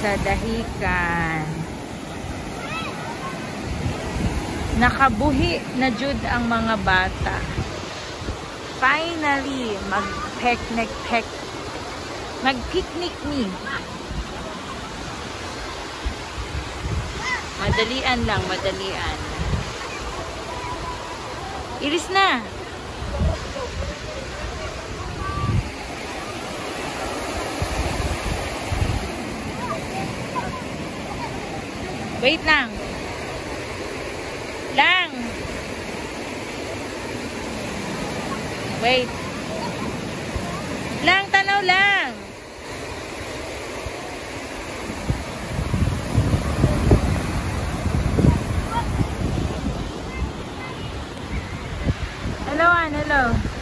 sa dahikan. Nakabuhi na jud ang mga bata. Finally, mag-picnic pek mag-picnic ni. Madalian lang, madalian. Iris na. Wait lang. Lang. Wait. Lang, tanaw lang. Hello, Ann. Hello.